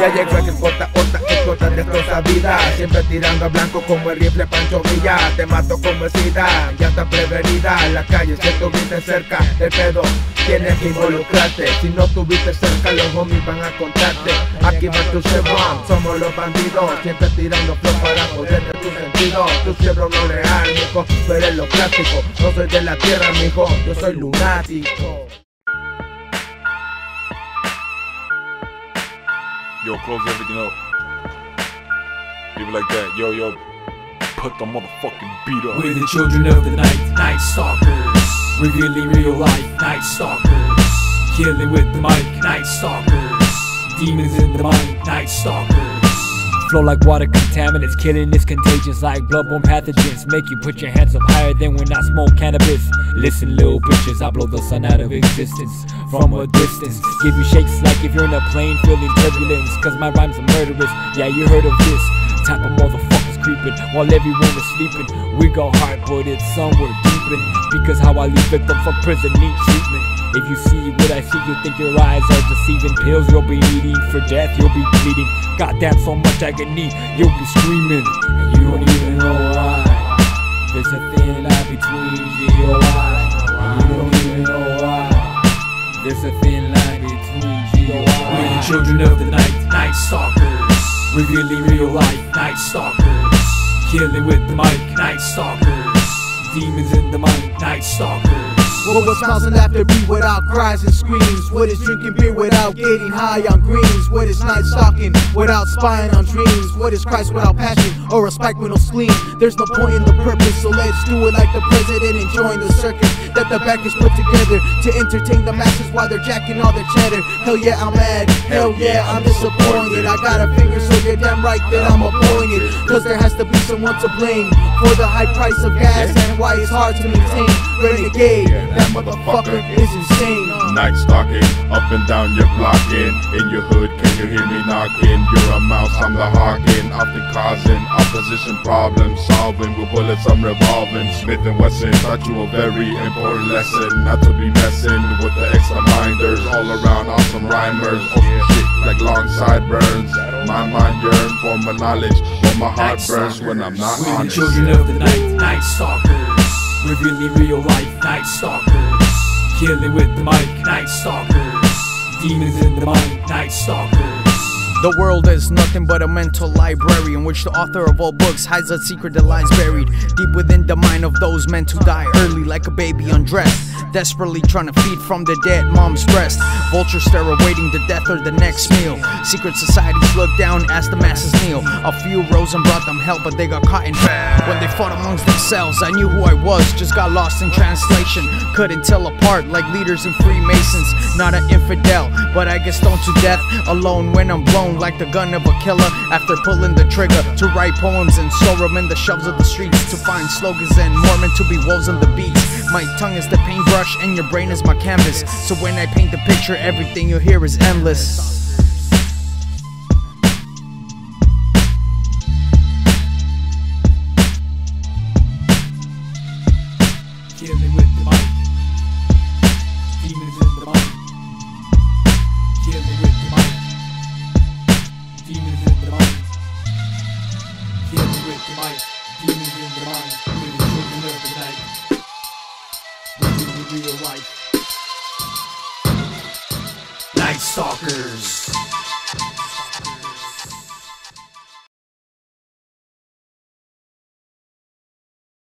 Ya llegó el corta, corta, destroza vida. Siempre tirando a blanco como el rifle Pancho Villa. Te mato como el SIDA, ya está prevenida. La calle si estuviste cerca, el pedo tienes que involucrarte. Si no estuviste cerca, los homies van a contarte. Aquí va tu Chevron, somos los bandidos. Siempre tirando flow para joder de tu sentido. Tu Chevron no real, mijo, tú eres lo clásico. No soy de la tierra, mijo, yo soy lunático Yo, close everything up. Leave it like that. Yo, yo, put the motherfucking beat up. We're the children of the night, night stalkers. Revealing real life, night stalkers. Killing with the mic, night stalkers. Demons in the mind, night stalkers. Flow like water contaminants, killing is contagious like bloodborne pathogens. Make you put your hands up higher than when I smoke cannabis. Listen, little bitches, I blow the sun out of existence from a distance. Give you shakes like if you're in a plane feeling turbulence. Cause my rhymes are murderous. Yeah, you heard of this. Type of motherfuckers creeping while everyone is sleeping. We go hard, but it's somewhere deep in. Because how I leave victims from prison need treatment. If you see I see, you think your eyes are deceiving. Pills you'll be needing for death, you'll be bleeding. Goddamn, so much agony, you'll be screaming. And you don't even know why. There's a thin line between G and. And you don't even know why. There's a thin line between G and Y. We're the children of the night, night stalkers. Revealing real life, night stalkers. Killing with the mic, night stalkers. Demons in the mind, night stalkers. What was smiles and laughter be without cries and screams? What is drinking beer without getting high on greens? What is night stalking without spying on dreams? What is Christ without passion or a spike with no spleen? There's no point in the purpose, so let's do it like the president enjoying the circus that the backers put together to entertain the masses while they're jacking all their cheddar. Hell yeah, I'm mad. Hell yeah, I'm disappointed. I got a finger, so you're damn right that I'm appointed. Cause there has to be someone to blame for the high price of gas and why it's hard to maintain. Renegade, that motherfucker is insane. Night stalking, up and down your blocking. In your hood, can you hear me knocking? You're a mouse, I'm the hawking. Often causing opposition problems, solving with bullets I'm revolving. Smith and Wesson taught you a very important lesson, not to be messing with the extra minders. All around awesome rhymers, oh shit, like long sideburns. My mind yearns for my knowledge, but my heart burns when I'm not We're the honest. children of the night, night stalkers. Revealing real life, night stalkers. Killing with the mic, night stalkers. Demons in the mind, night stalkers. The world is nothing but a mental library in which the author of all books hides a secret that lies buried deep within the mind of those meant to die early, like a baby undressed. Desperately trying to feed from the dead mom's breast. Vultures stare awaiting the death or the next meal. Secret societies look down as the masses kneel. A few rose and brought them help, but they got caught in bed. When they fought amongst themselves, I knew who I was, just got lost in translation. Couldn't tell apart like leaders and Freemasons. Not an infidel, but I get stoned to death alone when I'm blown like the gun of a killer. After pulling the trigger to write poems and sow them in the shelves of the streets to find slogans and Mormon to be wolves on the beats. My tongue is the paintbrush and your brain is my canvas. So when I paint the picture, everything you hear is endless. The mic. Demons in the mind. We're the children of the night. We're living real life. Night stalkers.